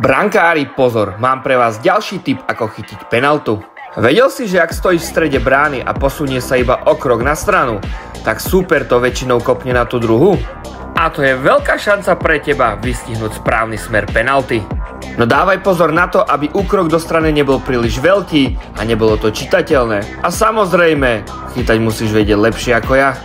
Brankári, pozor, mám pre vás ďalší tip, ako chytiť penaltu. Vedel si, že ak stojíš v strede brány a posunie sa iba o krok na stranu, tak super to väčšinou kopne na tú druhu? A to je veľká šanca pre teba vystihnúť správny smer penalty. No dávaj pozor na to, aby úkrok do strany nebol príliš veľký a nebolo to čitateľné. A samozrejme, chytať musíš vedieť lepšie ako ja.